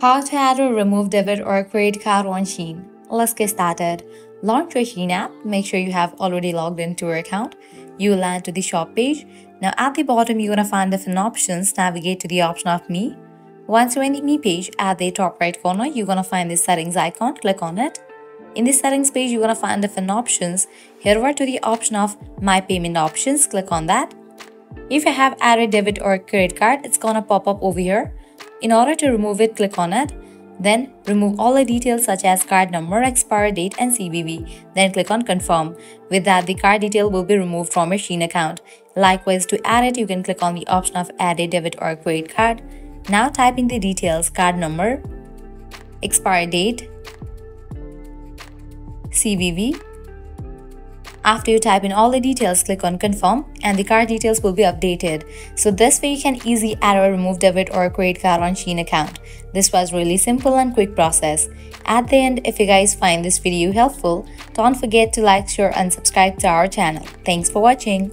How to add or remove debit or credit card on Shein. Let's get started. Launch your Shein app. Make sure you have already logged into your account. You will land to the shop page. Now at the bottom, you're gonna find different options. Navigate to the option of Me. Once you're in the Me page, at the top right corner, you're gonna find the settings icon. Click on it. In the settings page, you're gonna find different options. Head over to the option of My Payment Options. Click on that. If you have added debit or credit card, it's gonna pop up over here. In order to remove it, click on it. Then remove all the details such as card number, expiry date and CVV. Then click on confirm. With that, the card detail will be removed from your Shein account. Likewise, to add it, you can click on the option of add a debit or credit card. Now type in the details, card number, expiry date, CVV, after you type in all the details, click on confirm and the card details will be updated. So this way you can easily add or remove debit or credit card on Shein account. This was really simple and quick process. At the end, if you guys find this video helpful, don't forget to like, share and subscribe to our channel. Thanks for watching.